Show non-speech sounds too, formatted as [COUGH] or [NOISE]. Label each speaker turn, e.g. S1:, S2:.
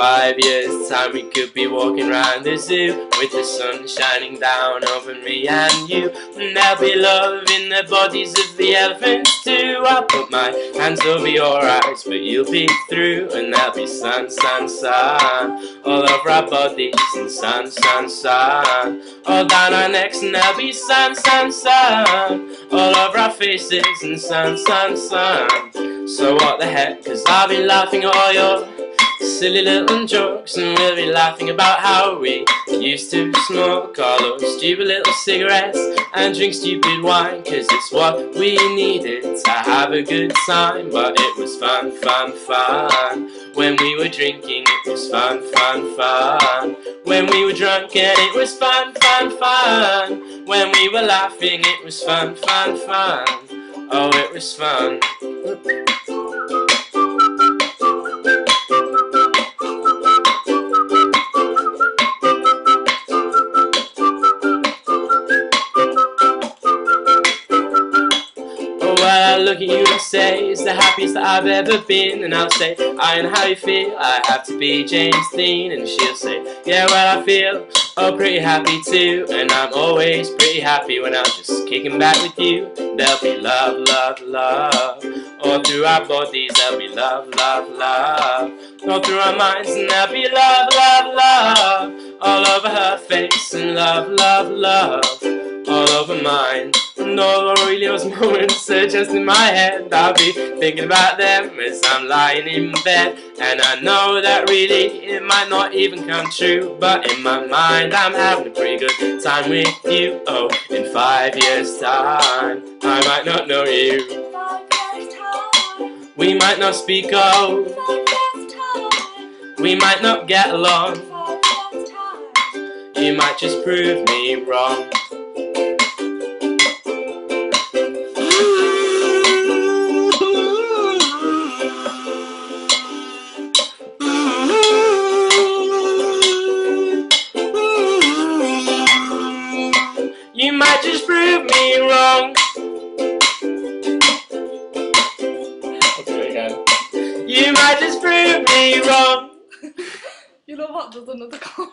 S1: five years time we could be walking around the zoo With the sun shining down over me and you. And there'll be love in the bodies of the elephants too. I'll put my hands over your eyes but you'll be through And there'll be sun, sun, sun. All over our bodies and sun, sun, sun. All down our necks and there'll be sun, sun, sun. All over our faces and sun, sun, sun. So what the heck, cause I'll be laughing all your silly little jokes and we'll be laughing about how we used to smoke all those stupid little cigarettes and drink stupid wine cause it's what we needed to have a good time. But it was fun, fun, fun. When we were drinking it was fun, fun, fun. When we were drunk and it was fun, fun, fun. When we were laughing it was fun, fun, fun. Oh it was fun I look at you and say, it's the happiest that I've ever been. And I'll say, I know how you feel, I have to be James Dean. And she'll say, yeah, well, I feel, oh, pretty happy too. And I'm always pretty happy when I'm just kicking back with you. There'll be love, love, love. All through our bodies, there'll be love, love, love. All through our minds, and there'll be love, love, love. All over her face, and love, love, love. All over mine all Aurelio's moments are just in my head. I'll be thinking about them as I'm lying in bed. And I know that really it might not even come true But in my mind I'm having a pretty good time with you. Oh, in five years time I might not know you. We might not speak oh We might not get along. You might just prove me wrong prove me wrong. You might just prove me wrong.
S2: You know what? There's another [LAUGHS] call.